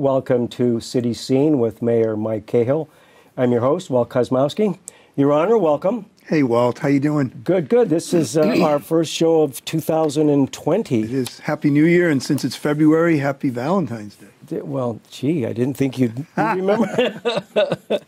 Welcome to City Scene with Mayor Mike Cahill. I'm your host, Walt Kosmowski. Your Honor, welcome. Hey, Walt, how you doing? Good, good. This is uh, our first show of 2020. It is Happy New Year, and since it's February, Happy Valentine's Day. Well, gee, I didn't think you'd remember.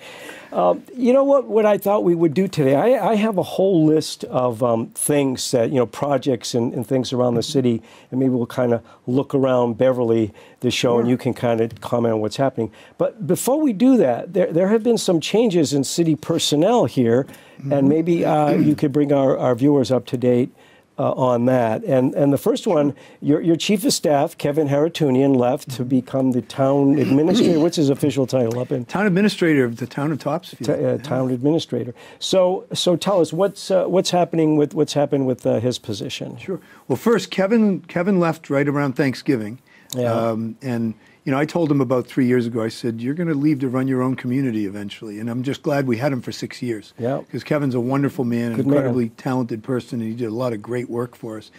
Um, you know what? What I thought we would do today, I, I have a whole list of um, things that you know, projects and, and things around the mm-hmm. city, and maybe we'll kind of look around Beverly the show, and you can kind of comment on what's happening. But before we do that, there there have been some changes in city personnel here, mm-hmm. and maybe uh, you could bring our, our viewers up to date uh, on that. And and the first one, your, your chief of staff, Kevin Harutunian, left to become the town administrator. What's his official title up in? Town administrator of the town of Topsfield. T- uh, town administrator. So so tell us what's uh, what's happening with what's happened with uh, his position. Sure. Well, first, Kevin Kevin left right around Thanksgiving. Yeah. Um, and you know, I told him about three years ago. I said, "You're going to leave to run your own community eventually," and I'm just glad we had him for six years. Yeah, because Kevin's a wonderful man, an incredibly man. talented person, and he did a lot of great work for us.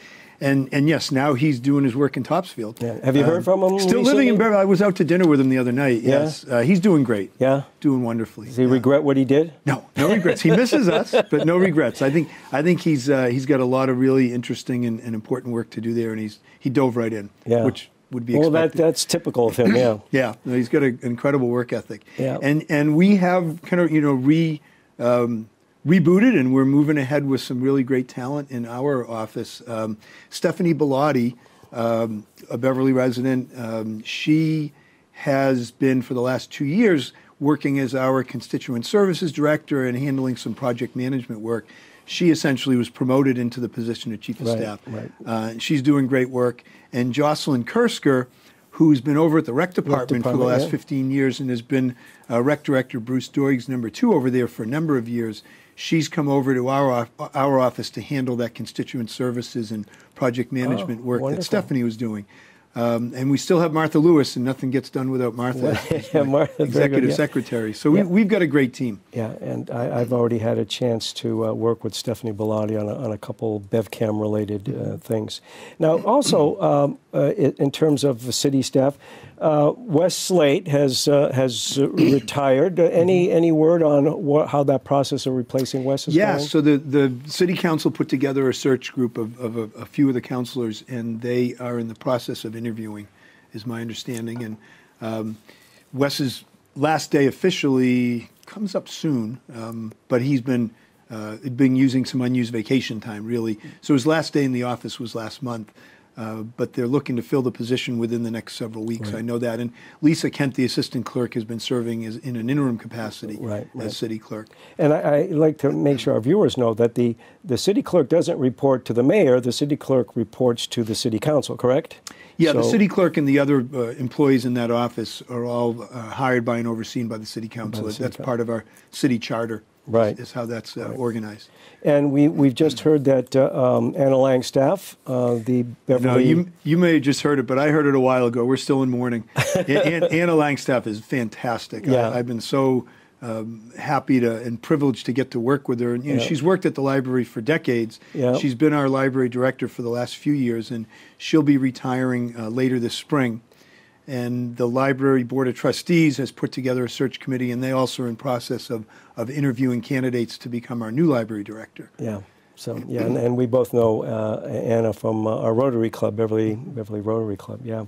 And and yes, now he's doing his work in Topsfield. Yeah. Have you heard um, from him? Still recently? living in Beverly. I was out to dinner with him the other night. Yeah. Yes, uh, he's doing great. Yeah, doing wonderfully. Does he yeah. regret what he did? No, no regrets. he misses us, but no regrets. I think I think he's uh, he's got a lot of really interesting and, and, important work to do there, and he's he dove right in. Yeah. which would be well, expected. that that's typical of him. Yeah, yeah. No, he's got an incredible work ethic. Yeah, and and we have kind of you know re. Um, rebooted and we're moving ahead with some really great talent in our office. Um, Stephanie Bellotti, um, a Beverly resident, um, she has been for the last two years working as our constituent services director and handling some project management work. She essentially was promoted into the position of chief of right, staff. Right. Uh, she's doing great work and Jocelyn Kursker, who's been over at the rec department, rec department for the last yeah. 15 years and has been uh, rec director Bruce Doig's number two over there for a number of years. She's come over to our our office to handle that constituent services and project management oh, work wonderful. that Stephanie was doing. Um, and we still have Martha Lewis, and nothing gets done without Martha, yeah, Martha executive yeah. secretary. So yeah. we, have got a great team. Yeah, and I, have already had a chance to uh, work with Stephanie Bellotti on a, on a couple BevCam related uh, things. Now, also um, uh, in terms of the city staff, uh, Wes Slate has uh, has retired. any any word on what, how that process of replacing Wes is yeah, going? so the, the city council put together a search group of, of a, a, few of the councilors, and they are in the process of interviewing, is my understanding. And um, Wes's last day officially comes up soon, um, but he's been uh, been using some unused vacation time, really. So his last day in the office was last month. Uh, but they're looking to fill the position within the next several weeks. Right. I know that. And Lisa Kent, the assistant clerk, has been serving as, in an interim capacity right, as right. city clerk. And I, I, like to make sure our viewers know that the, the city clerk doesn't report to the mayor, the city clerk reports to the city council, correct? Yeah, so, the city clerk and the other uh, employees in that office are all uh, hired by and overseen by the city council. The city That's council. part of our city charter. Right. Is, is how that's uh, right. organized. And we, we've just heard that uh, um, Anna Langstaff, uh, the Beverly. No, you, you may have just heard it, but I heard it a while ago. We're still in mourning. Anna, Anna Langstaff is fantastic. Yeah. I, have been so um, happy to and privileged to get to work with her. And you know, Yeah. she's worked at the library for decades. Yeah. She's been our library director for the last few years, and she'll be retiring uh, later this spring. And the library board of trustees has put together a search committee, and they also are in process of, of interviewing candidates to become our new library director. Yeah. So yeah, and, and we both know uh, Anna from uh, our Rotary Club, Beverly Beverly Rotary Club. Yeah.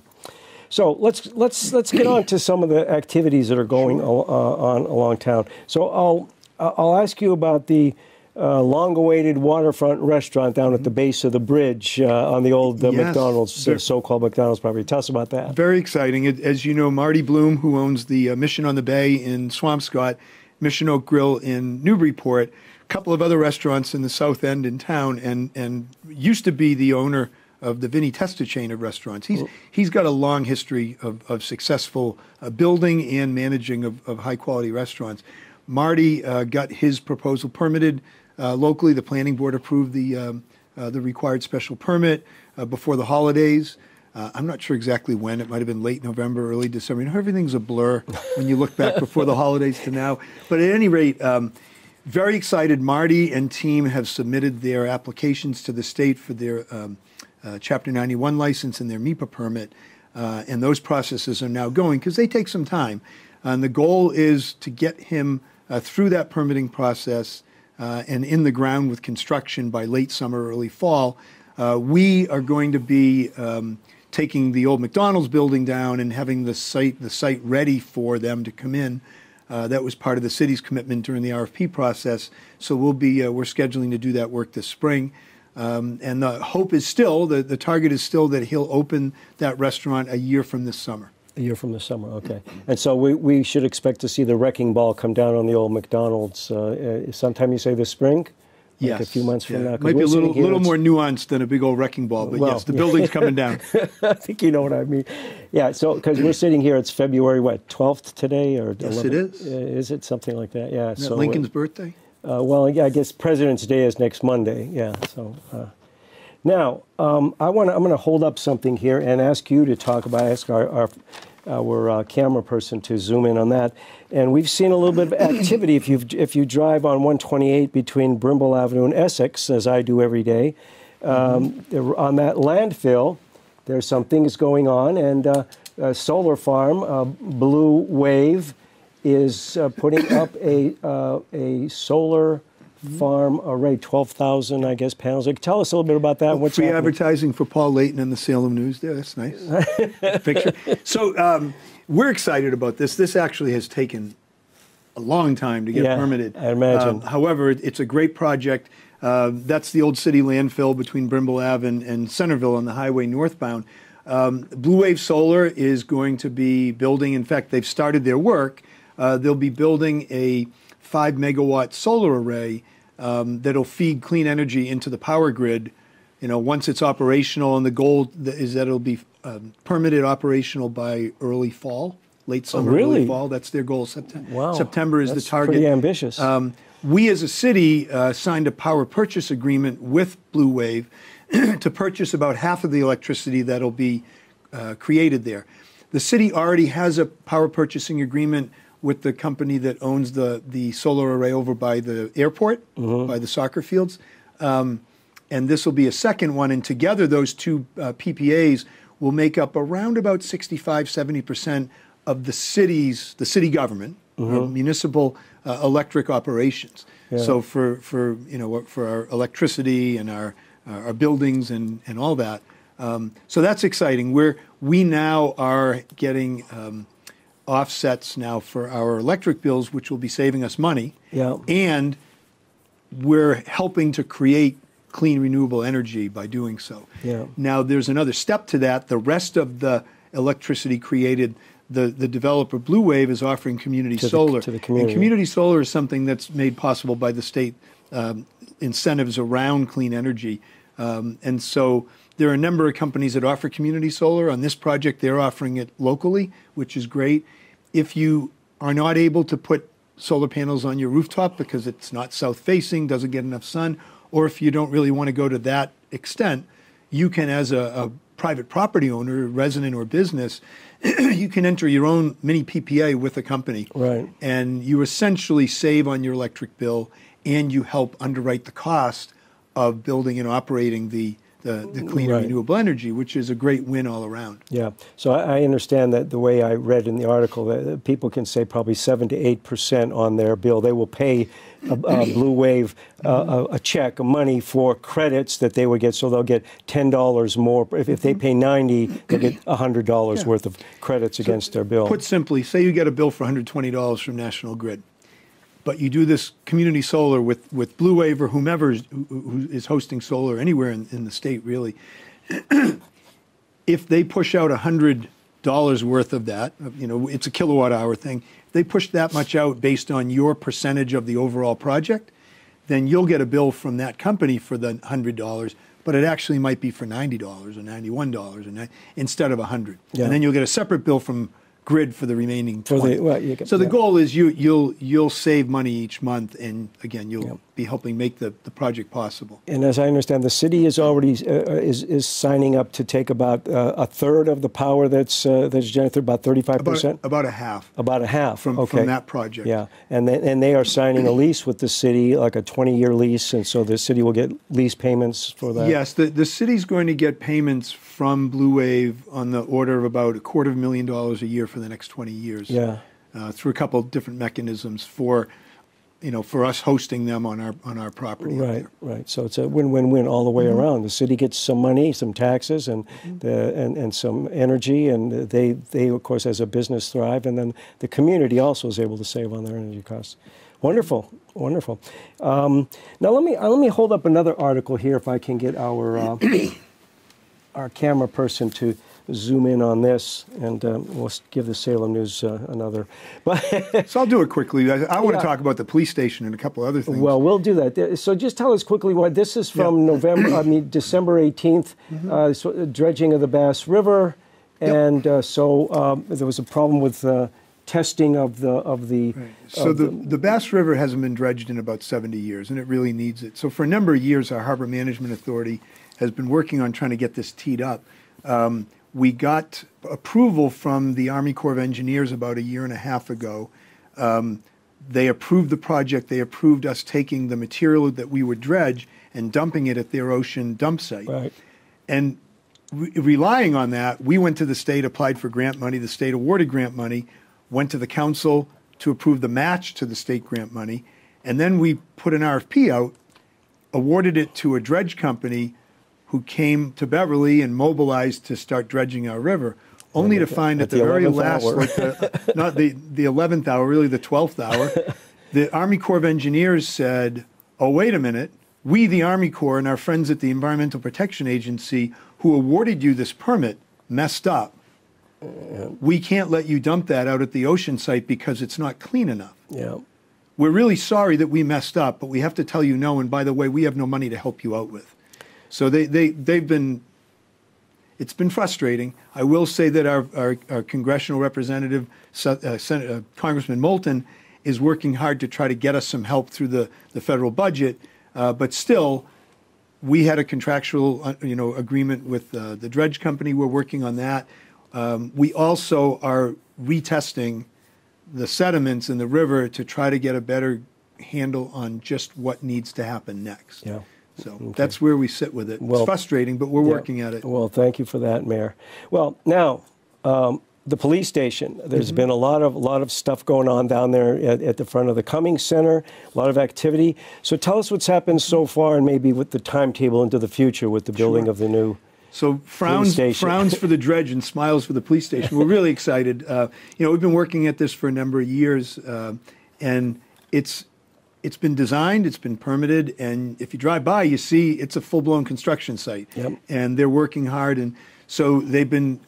So let's let's let's get on to some of the activities that are going al- uh, on along town. So I'll I'll ask you about the uh, long-awaited waterfront restaurant down at the base of the bridge uh, on the old uh, Yes. McDonald's, uh, so-called McDonald's property. Tell us about that. Very exciting. It- As you know, Marty Bloom, who owns the uh, Mission on the Bay in Swampscott, Mission Oak Grill in Newburyport, a couple of other restaurants in the South End in town, and, and used to be the owner of the Vinny Testa chain of restaurants. He's, he's got a long history of, of successful uh, building and managing of, of high quality restaurants. Marty uh, got his proposal permitted uh, locally. The planning board approved the, um, uh, the required special permit uh, before the holidays. Uh, I'm not sure exactly when. It might have been late November, early December. You know, everything's a blur when you look back before the holidays to now. But at any rate, um, very excited. Marty and team have submitted their applications to the state for their um, uh, Chapter 91 license and their MEPA permit. uh, and those processes are now going because they take some time. And the goal is to get him uh, through that permitting process and in the ground with construction by late summer, early fall. We are going to be um, taking the old McDonald's building down and having the site the site ready for them to come in. Uh, that was part of the city's commitment during the RFP process. So we'll be uh, we're scheduling to do that work this spring. Um, and the hope is still the, the target is still that he'll open that restaurant a year from this summer. A year from the summer, okay. And so we, we should expect to see the wrecking ball come down on the old McDonald's uh, uh, sometime you say this spring? Like yes. a few months from yeah. now. Might be a little, here, little more nuanced than a big old wrecking ball, but Well, yes, the building's coming down. I think you know what I mean. Yeah, so because we're sitting here, it's February, what, 12th today? or Yes, it 11th? is. Uh, Is it something like that? Yeah. Isn't so, Lincoln's birthday? Uh, well, yeah, I guess President's Day is next Monday. Yeah. So uh, now um, I want I'm going to hold up something here and ask you to talk about. Ask our our, our uh, camera person to zoom in on that. And we've seen a little bit of activity if you if you drive on 128 between Brimbal Avenue and Essex, as I do every day. Um, there- on that landfill, there's some things going on, and uh, a solar farm, uh, Blue Wave, is uh, putting up a uh, a solar farm array, 12,000, I guess, panels. Like, Tell us a little bit about that. What's Free happening? advertising for Paul Leighton and the Salem News there. That's nice. Picture. So um, we're excited about this. This actually has taken a long time to get Yeah, permitted. I imagine. Um, however, it's a great project. Uh, that's the old city landfill between Brimbal Ave and, and Centerville on the highway northbound. Um, Blue Wave Solar is going to be building, in fact, they've started their work. Uh, they'll be building a five megawatt solar array um, that'll feed clean energy into the power grid. You know, once it's operational, and the goal is that it'll be um, permitted operational by early fall, late summer, Oh, really? early fall. That's their goal. September. Wow. September is That's the target. pretty ambitious. Um, we as a city uh, signed a power purchase agreement with Blue Wave to purchase about half of the electricity that'll be uh, created there. The city already has a power purchasing agreement with the company that owns the, the solar array over by the airport, by the soccer fields. Um, and this will be a second one. And together, those two uh, PPAs will make up around about 65, 70% of the city's, the city government, or municipal uh, electric operations. So for, for, you know, for our electricity and our, our buildings and, and all that. Um, so that's exciting. We're, we now are getting um, offsets now for our electric bills, which will be saving us money. Yeah. And we're helping to create clean renewable energy by doing so. Yeah. Now there's another step to that. The rest of the electricity created, the, the developer Blue Wave is offering community To the- solar. to the community. And community solar is something that's made possible by the state um, incentives around clean energy. Um, and so there are a number of companies that offer community solar. On this project, they're offering it locally, which is great. If you are not able to put solar panels on your rooftop because it's not south facing, doesn't get enough sun, or if you don't really want to go to that extent, you can, as a, a private property owner, resident or business, you can enter your own mini PPA with a company. Right. And you essentially save on your electric bill and you help underwrite the cost of building and operating the, the, the clean Right. renewable energy, which is a great win all around. Yeah. So I, I understand that the way I read in the article that people can save probably seven to eight percent on their bill. They will pay a, a Blue Wave uh, a, a check, of money for credits that they would get. So they'll get ten dollars more. If, if they pay ninety, they'll get hundred dollars Yeah. worth of credits against their bill. Put simply, say you get a bill for $120 from National Grid, but you do this community solar with, with Blue Wave or whomever is, who, who is hosting solar anywhere in, in the state, really. if they push out $100 worth of that, you know, it's a kilowatt hour thing, if they push that much out based on your percentage of the overall project, then you'll get a bill from that company for the $100, but it actually might be for $90 or $91 or instead of 100 Yeah. And then you'll get a separate bill from Grid for the remaining For the- well, so the goal is you, you'll, you'll save money each month, and again, you'll be helping make the, the project possible. And as I understand, the city is already uh, is is signing up to take about uh, a third of the power that's uh, that's generated, about thirty five percent, about a half about a half from, okay. from that project. Yeah, and they, and they are signing a lease with the city, like a twenty year lease, and so the city will get lease payments for that. Yes, the, the city's going to get payments from Blue Wave on the order of about a quarter of a million dollars a year for the next 20 years. Yeah. Uh, through a couple of different mechanisms for, you know, for us hosting them on our on our property. Right, there. right. So it's a win-win-win all the way Mm-hmm. around. The city gets some money, some taxes, and the, and, and some energy, and they they of course as a business thrive, and then the community also is able to save on their energy costs. Wonderful, wonderful. Um, now let me uh, let me hold up another article here if I can get our uh, our camera person to zoom in on this, and um, we'll give the Salem News uh, another. But So I'll do it quickly. I, I want Yeah. to talk about the police station and a couple other things. Well, we'll do that. So just tell us quickly what this is from Yeah. November, I mean, December 18th, uh, so, uh, dredging of the Bass River. Yep. And uh, so um, there was a problem with uh, testing of the, of the, So of the, the Bass River hasn't been dredged in about 70 years, and it really needs it. So for a number of years, our Harbor Management Authority has been working on trying to get this teed up. Um, we got approval from the Army Corps of Engineers about a year and a half ago. Um, they approved the project. They approved us taking the material that we would dredge and dumping it at their ocean dump site. right, And re- relying on that, we went to the state, applied for grant money. The state awarded grant money, went to the council to approve the match to the state grant money, and then we put an RFP out, awarded it to a dredge company who came to Beverly and mobilized to start dredging our river, only to find at at the, the very last, like the, not the the eleventh hour, really the twelfth hour, the Army Corps of Engineers said, "Oh, wait a minute." We, the Army Corps, and our friends at the Environmental Protection Agency, who awarded you this permit, messed up. We can't let you dump that out at the ocean site because it's not clean enough. yeah. We're really sorry that we messed up, but we have to tell you no. And by the way, we have no money to help you out with. So they, they, they've been, it's been frustrating. I will say that our, our, our congressional representative, uh, Sen- uh, Congressman Moulton, is working hard to try to get us some help through the, the federal budget. Uh, but still, we had a contractual, uh, you know, agreement with uh, the dredge company. We're working on that. Um, we also are retesting the sediments in the river to try to get a better handle on just what needs to happen next. Yeah. So that's where we sit with it. Well, it's frustrating, but we're Yeah. working at it. Well, thank you for that, Mayor. Well, now um, the police station. There's Mm-hmm. been a lot of a lot of stuff going on down there at, at the front of the Cummings Center. A lot of activity. So tell us what's happened so far, and maybe with the timetable into the future with the building Sure. of the new. So frowns, frowns for the dredge and smiles for the police station. We're really excited. Uh, you know, we've been working at this for a number of years, uh, and it's it's been designed, it's been permitted, and if you drive by, you see it's a full blown construction site. Yep. And they're working hard, and so they've been.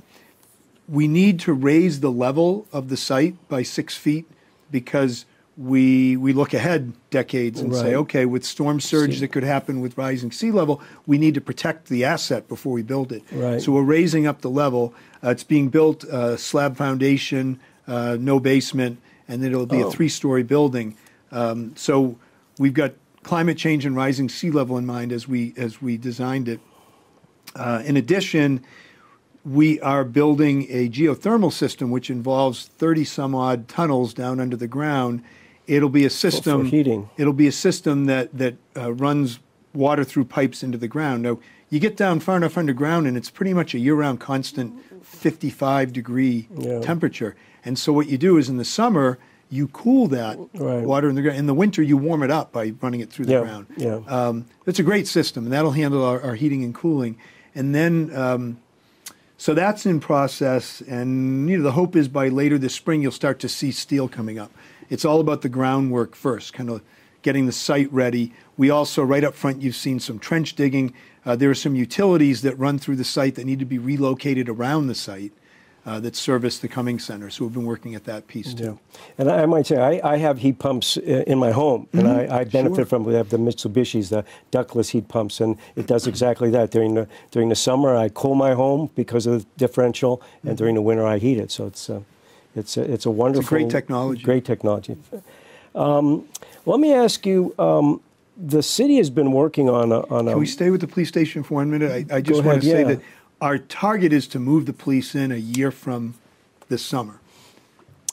We need to raise the level of the site by six feet because we we look ahead decades and say, okay, with storm surge that could happen with rising sea level, we need to protect the asset before we build it. Right. So we're raising up the level. Uh, it's being built uh, slab foundation, uh, no basement, and then it'll be Oh. a three-story building. Um, so we've got climate change and rising sea level in mind as we as we designed it. Uh, in addition, we are building a geothermal system which involves 30 some odd tunnels down under the ground. It'll be a system heating. It'll be a system that that uh, runs water through pipes into the ground. Now, you get down far enough underground, and it's pretty much a year-round constant 55 degree Yeah. temperature. And so, what you do is in the summer you cool that Right. water in the ground. In the winter, you warm it up by running it through the Yeah, ground. yeah. Um, it's a great system, and that'll handle our, our heating and cooling. And then, um, so that's in process, and you know the hope is by later this spring you'll start to see steel coming up. It's all about the groundwork first, kind of getting the site ready. We also, right up front, you've seen some trench digging. Uh, there are some utilities that run through the site that need to be relocated around the site uh, that service the Cummings Center. So we've been working at that piece too. Yeah. And I, I might say, I, I have heat pumps in my home, and I, I benefit Mm-hmm. Sure. from. We have the Mitsubishi's, the ductless heat pumps, and it does exactly that. During the during the summer, I cool my home because of the differential, Mm-hmm. and during the winter, I heat it. So it's uh, it's a, it's a wonderful, great technology. Great technology. Um, let me ask you. Um, the city has been working on a, on a. Can we stay with the police station for one minute? I, I just Go want ahead, to say that our target is to move the police in a year from this summer.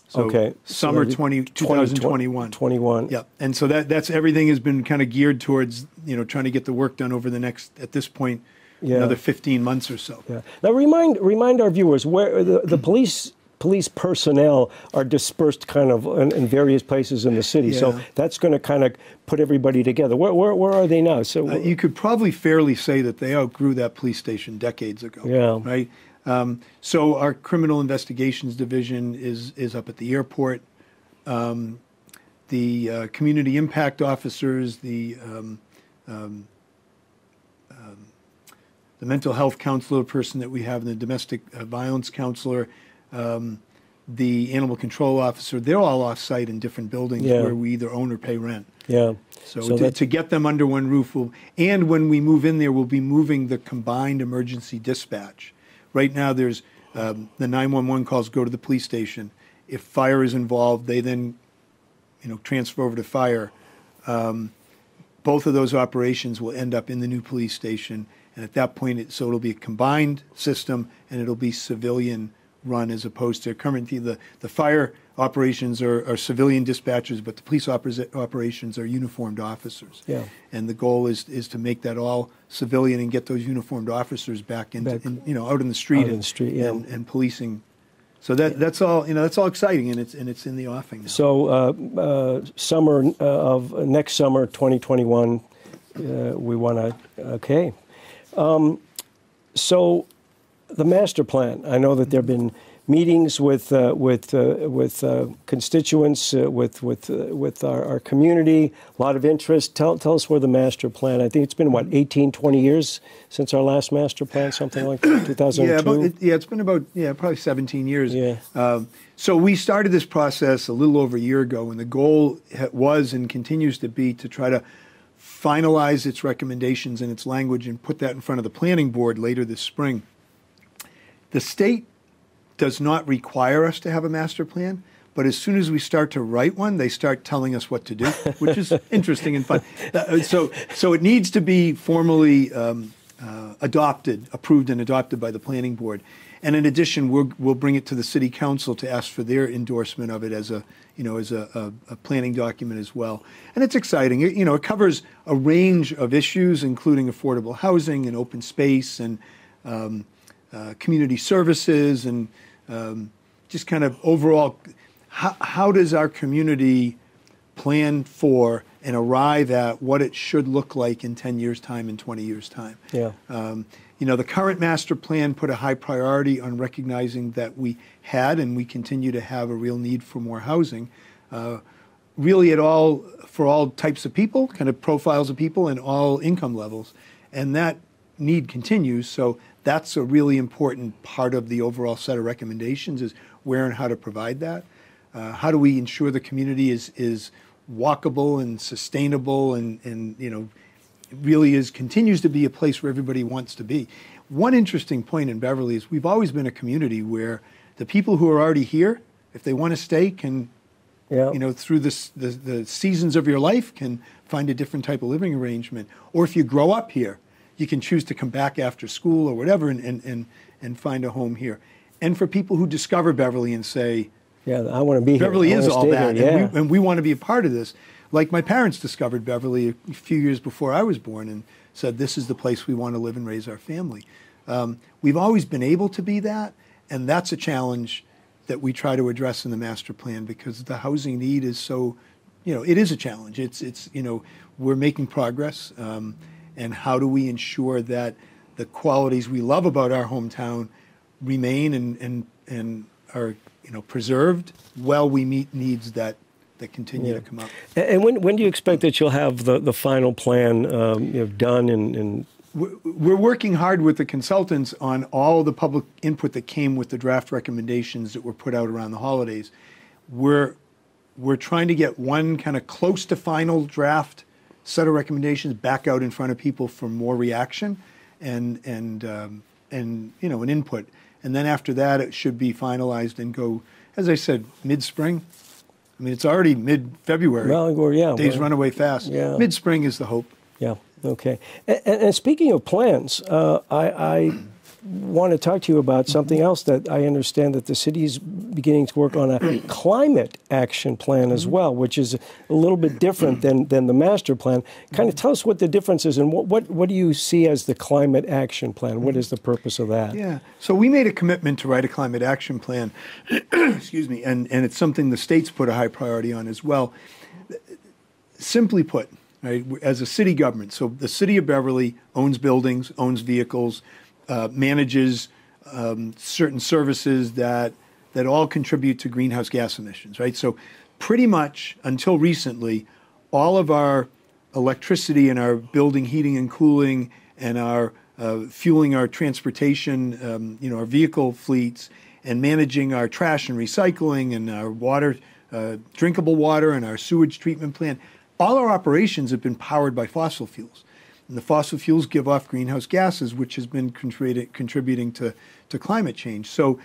So Okay, Summer be 20, 2021. 21. Yeah, and so that that's everything has been kind of geared towards you know trying to get the work done over the next at this point Yeah. another 15 months or so. Yeah. Now remind remind our viewers where the, the police police personnel are dispersed kind of in, in various places in the city. So that's going to kind of put everybody together. Where, where, where are they now? So Uh, you could probably fairly say that they outgrew that police station decades ago. Yeah. Right. Um, so our criminal investigations division is is up at the airport. Um, the uh, community impact officers, the um, um, um, the mental health counselor person that we have, and the domestic uh, violence counselor, um, the animal control officer, they're all off site in different buildings Yeah. where we either own or pay rent. yeah. So, So to, to get them under one roof, will, and when we move in there, we'll be moving the combined emergency dispatch. Right now, there's um, the 911 calls go to the police station. If fire is involved, they then, you know, transfer over to fire. Um, both of those operations will end up in the new police station, and at that point, it, so it'll be a combined system, and it'll be civilian run as opposed to currently the the fire operations are, are civilian dispatchers, but the police opera- operations are uniformed officers. Yeah. And the goal is is to make that all civilian and get those uniformed officers back into Back- in, you know out in the street Out in and, the street, yeah. and, and policing. So that that's all you know that's all exciting and it's and it's in the offing now. So uh, uh, summer uh, of next summer, 2021, uh, we want to. Okay. Um, so the master plan. I know that there have been meetings with uh, with uh, with uh, constituents, uh, with with uh, with our, our community. A lot of interest. Tell tell us where the master plan. I think it's been what 18, 20 years since our last master plan, something like that. 2002. Yeah, about, it, yeah, it's been about yeah probably 17 years. Yeah. Um, so we started this process a little over a year ago, and the goal was and continues to be to try to finalize its recommendations and its language and put that in front of the planning board later this spring. The state does not require us to have a master plan, but as soon as we start to write one, they start telling us what to do, which is interesting and fun. Uh, so, so it needs to be formally um, uh, adopted, approved, and adopted by the planning board. And in addition, we'll, we'll bring it to the city council to ask for their endorsement of it as a, you know, as a, a, a planning document as well. And it's exciting. It, you know, it covers a range of issues, including affordable housing and open space and um, uh, community services and um, just kind of overall, how, how does our community plan for and arrive at what it should look like in 10 years' time and 20 years' time? Yeah. Um, you know, the current master plan put a high priority on recognizing that we had and we continue to have a real need for more housing. Uh, really, at all for all types of people, kind of profiles of people, and all income levels, and that need continues. So that's a really important part of the overall set of recommendations: is where and how to provide that. Uh, how do we ensure the community is is walkable and sustainable and and you know really is continues to be a place where everybody wants to be. One interesting point in Beverly is we've always been a community where the people who are already here, if they want to stay, can Yeah. you know through this, the the seasons of your life can find a different type of living arrangement. Or if you grow up here, you can choose to come back after school or whatever and and and, and find a home here. And for people who discover Beverly and say, Yeah. I want to be here. Beverly is all that, here. Yeah. and, we, and we want to be a part of this. Like my parents discovered Beverly a few years before I was born and said, "This is the place we want to live and raise our family." Um, we've always been able to be that, and that's a challenge that we try to address in the master plan because the housing need is so, you know, it is a challenge. It's it's you know we're making progress, um, and how do we ensure that the qualities we love about our hometown remain and and and are you know preserved while we meet needs that that continue Yeah. to come up. And when, when do you expect that you'll have the, the final plan um, you know, done and, and We're we're working hard with the consultants on all the public input that came with the draft recommendations that were put out around the holidays. We're we're trying to get one kind of close to final draft set of recommendations back out in front of people for more reaction and and um, and you know an input. And then after that, it should be finalized and go, as I said, mid spring. I mean, it's already mid-February. Well, well, yeah, Days well, run away fast. yeah. Mid-spring is the hope. Yeah. Okay. And, and, and speaking of plans, uh, I, I want to talk to you about something else that I understand that the city is beginning to work on a climate action plan as well, which is a little bit different than, than the master plan. Kind of tell us what the difference is and what, what, what do you see as the climate action plan? What is the purpose of that? Yeah. So we made a commitment to write a climate action plan. Excuse me. And, and it's something the states put a high priority on as well. Simply put, right, as a city government, so the city of Beverly owns buildings, owns vehicles, uh, manages um, certain services that that all contribute to greenhouse gas emissions, right? So pretty much until recently, all of our electricity and our building heating and cooling and our uh, fueling our transportation, um, you know, our vehicle fleets and managing our trash and recycling and our water, uh, drinkable water and our sewage treatment plant, all our operations have been powered by fossil fuels. And the fossil fuels give off greenhouse gases, which has been contributing to, to climate change. So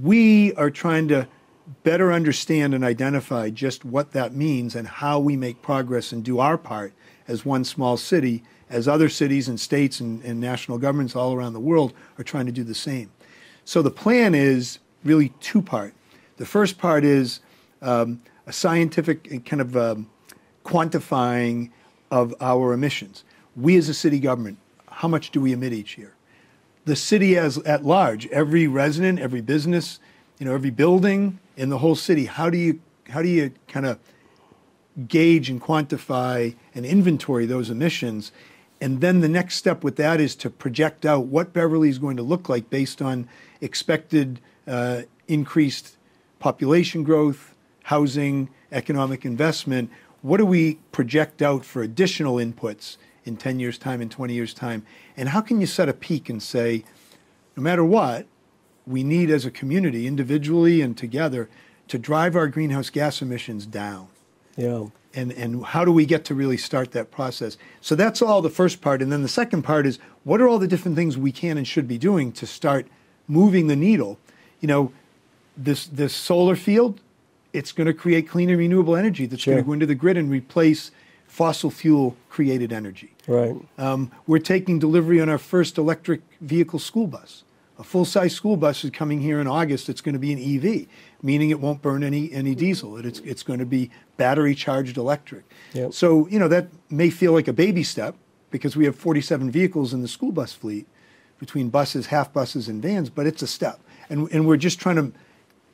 we are trying to better understand and identify just what that means and how we make progress and do our part as one small city, as other cities and states and, and national governments all around the world are trying to do the same. So the plan is really two part. The first part is um, a scientific kind of um, quantifying of our emissions. We as a city government, how much do we emit each year? The city as at large, every resident, every business, you know, every building in the whole city, how do you how do you kind of gauge and quantify and inventory those emissions? And then the next step with that is to project out what Beverly is going to look like based on expected uh, increased population growth, housing, economic investment. What do we project out for additional inputs in 10 years' time, in 20 years' time? And how can you set a peak and say, no matter what, we need as a community, individually and together, to drive our greenhouse gas emissions down? Yeah. And, and how do we get to really start that process? So that's all the first part. And then the second part is what are all the different things we can and should be doing to start moving the needle? You know, this, this solar field, it's going to create clean and renewable energy that's Sure. going to go into the grid and replace fossil fuel created energy. Right. Um, we're taking delivery on our first electric vehicle school bus. A full size school bus is coming here in August. It's going to be an EV, meaning it won't burn any, any diesel. It's, it's going to be battery charged electric. Yep. So, you know, that may feel like a baby step because we have 47 vehicles in the school bus fleet between buses, half buses, and vans, but it's a step. And, and we're just trying to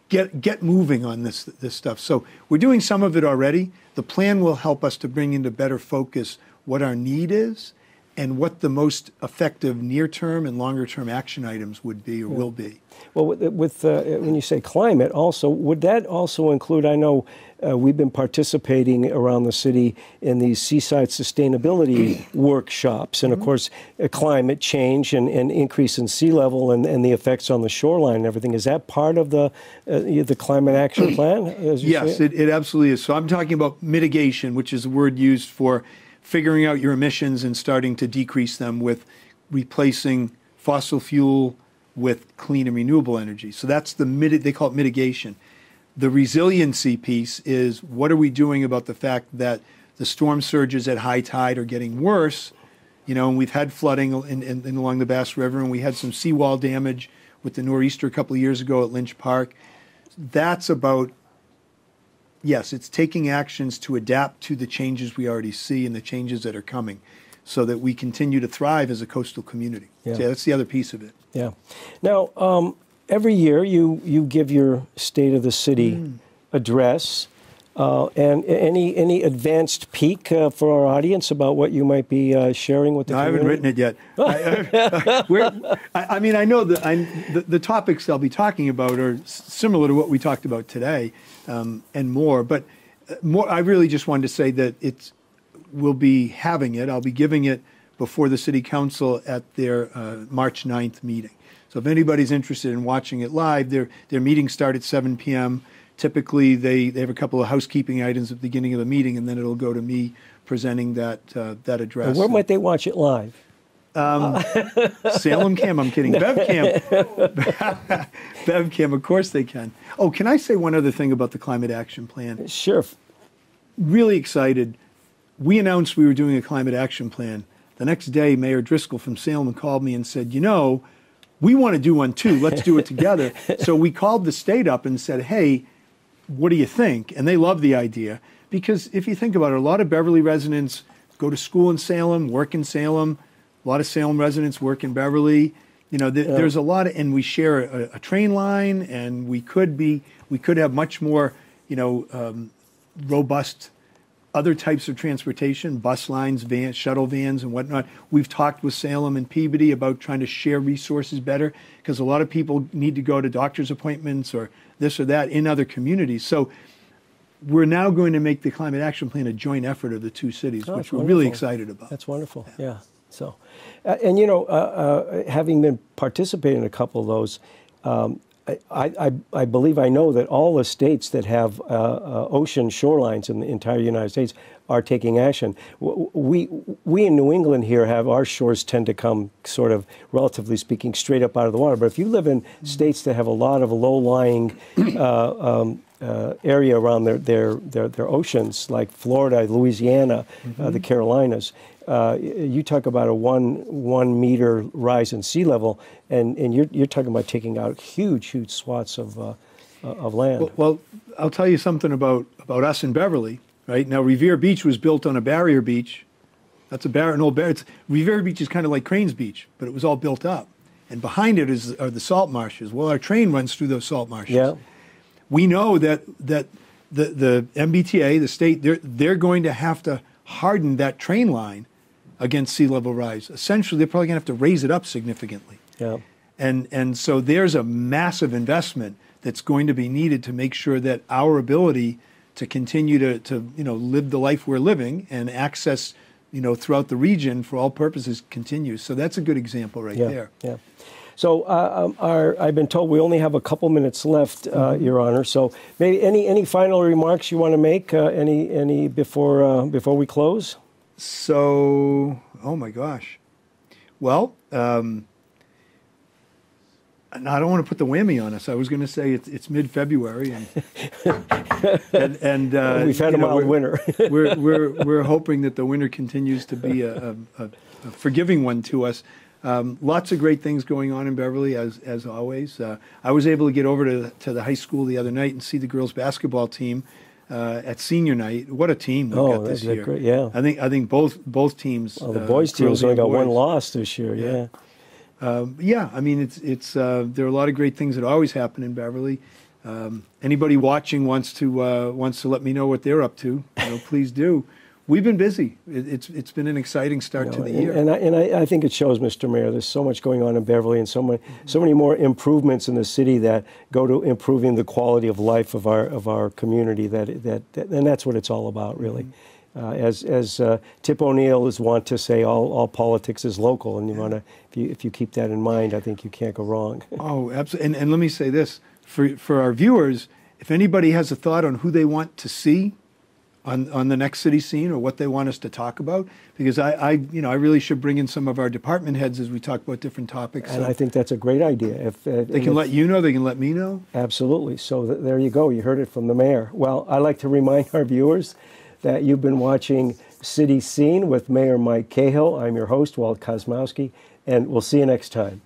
get get moving on this this stuff. So we're doing some of it already. The plan will help us to bring into better focus what our need is and what the most effective near-term and longer-term action items would be or will be. Well, with, with uh, when you say climate, also would that also include? I know uh, we've been participating around the city in these seaside sustainability workshops, and of course, uh, climate change and, and increase in sea level and, and the effects on the shoreline and everything. Is that part of the uh, the climate action plan? as you Yes, it? it, it absolutely is. So I'm talking about mitigation, which is a word used for figuring out your emissions and starting to decrease them with replacing fossil fuel with clean and renewable energy. So that's the mit- they call it mitigation. The resiliency piece is what are we doing about the fact that the storm surges at high tide are getting worse? You know, and we've had flooding in, in, in along the Bass River, and we had some seawall damage with the nor'easter a couple of years ago at Lynch Park. That's about yes, it's taking actions to adapt to the changes we already see and the changes that are coming so that we continue to thrive as a coastal community. Yeah. So that's the other piece of it. Yeah. Now, um, every year you you give your state of the city Hmm. address, uh, and any any advanced peek uh, for our audience about what you might be uh, sharing with the No, I haven't written it yet. I, I, I, I mean, I know that the, the topics I'll be talking about are s- similar to what we talked about today um, and more. But uh, more, I really just wanted to say that it's we'll be having it. I'll be giving it before the city council at their uh, March 9th meeting. So if anybody's interested in watching it live, their their meetings start at 7 p.m. Typically, they, they have a couple of housekeeping items at the beginning of the meeting, and then it'll go to me presenting that uh, that address. And where might they watch it live? Um, Salem Cam, I'm kidding. Bev Cam. Bev Cam, of course they can. Oh, can I say one other thing about the climate action plan? Sure. Really excited. We announced we were doing a climate action plan. The next day, Mayor Driscoll from Salem called me and said, You know, we want to do one too. Let's do it together. so we called the state up and said, Hey, what do you think? And they loved the idea because if you think about it, a lot of Beverly residents go to school in Salem, work in Salem. A lot of Salem residents work in Beverly. You know, th- Yeah. there's a lot of, and we share a, a train line, and we could be, we could have much more, you know, um, robust other types of transportation, bus lines, van, shuttle vans, and whatnot. We've talked with Salem and Peabody about trying to share resources better because a lot of people need to go to doctor's appointments or this or that in other communities. So we're now going to make the climate action plan a joint effort of the two cities, Oh, which we're really excited about. That's wonderful. Yeah. So, uh, and you know, uh, uh, having been participating in a couple of those, um, I, I, I believe I know that all the states that have uh, uh, ocean shorelines in the entire United States are taking action. We, we in New England here have our shores tend to come sort of, relatively speaking, straight up out of the water. But if you live in states that have a lot of low-lying uh, um, uh, area around their, their, their, their oceans, like Florida, Louisiana, uh, the Carolinas. Uh, you talk about a one one meter rise in sea level, and, and you're, you're talking about taking out huge, huge swaths of, uh, of land. Well, well, I'll tell you something about, about us in Beverly, right? Now, Revere Beach was built on a barrier beach. That's a bar, an old barrier. Revere Beach is kind of like Cranes Beach, but it was all built up. And behind it is are the salt marshes. Well, our train runs through those salt marshes. yeah, We know that that the, the MBTA, the state, they're, they're going to have to harden that train line against sea level rise. Essentially, they're probably going to have to raise it up significantly. yeah. And, and so there's a massive investment that's going to be needed to make sure that our ability to continue to, to you know, live the life we're living and access you know, throughout the region for all purposes continues. So that's a good example right yeah, there. Yeah. So uh, um, our, I've been told we only have a couple minutes left, uh, Mm-hmm. Your Honor. So maybe any any final remarks you want to make? Uh, any any before uh, before we close? So, oh my gosh. Well, um, and I don't want to put the whammy on us. I was going to say it's, it's mid February, and and, and uh, We've had a know, mild we're- winter. we're we're we're hoping that the winter continues to be a, a, a, a forgiving one to us. Um, lots of great things going on in Beverly, as as always. Uh, I was able to get over to to the high school the other night and see the girls basketball team uh, at senior night. What a team we Oh, got this year! great, yeah. I think I think both both teams. Well, the uh, boys team's only got one loss this year. Yeah. Um, yeah, I mean, it's it's uh, there are a lot of great things that always happen in Beverly. Um, anybody watching wants to uh, wants to let me know what they're up to. You know, please do. We've been busy. It, it's it's been an exciting start You to the and, year. and, I, and I, I think it shows, Mr. Mayor. There's so much going on in Beverly, and so many, so many more improvements in the city that go to improving the quality of life of our of our community. That that, that and that's what it's all about, really. Uh, as as uh, Tip O'Neill is wont to say, all, all politics is local, and you want to if you if you keep that in mind, I think you can't go wrong. oh, absolutely. And, and let me say this for for our viewers: if anybody has a thought on who they want to see on on the next city scene or what they want us to talk about, because I, I you know I really should bring in some of our department heads as we talk about different topics. And So I think that's a great idea. If uh, they can if- let you know, they can let me know. Absolutely. So th- there you go. You heard it from the mayor. Well, I'd like to remind our viewers that you've been watching City Scene with Mayor Mike Cahill. I'm your host, Walt Kosmowski, and we'll see you next time.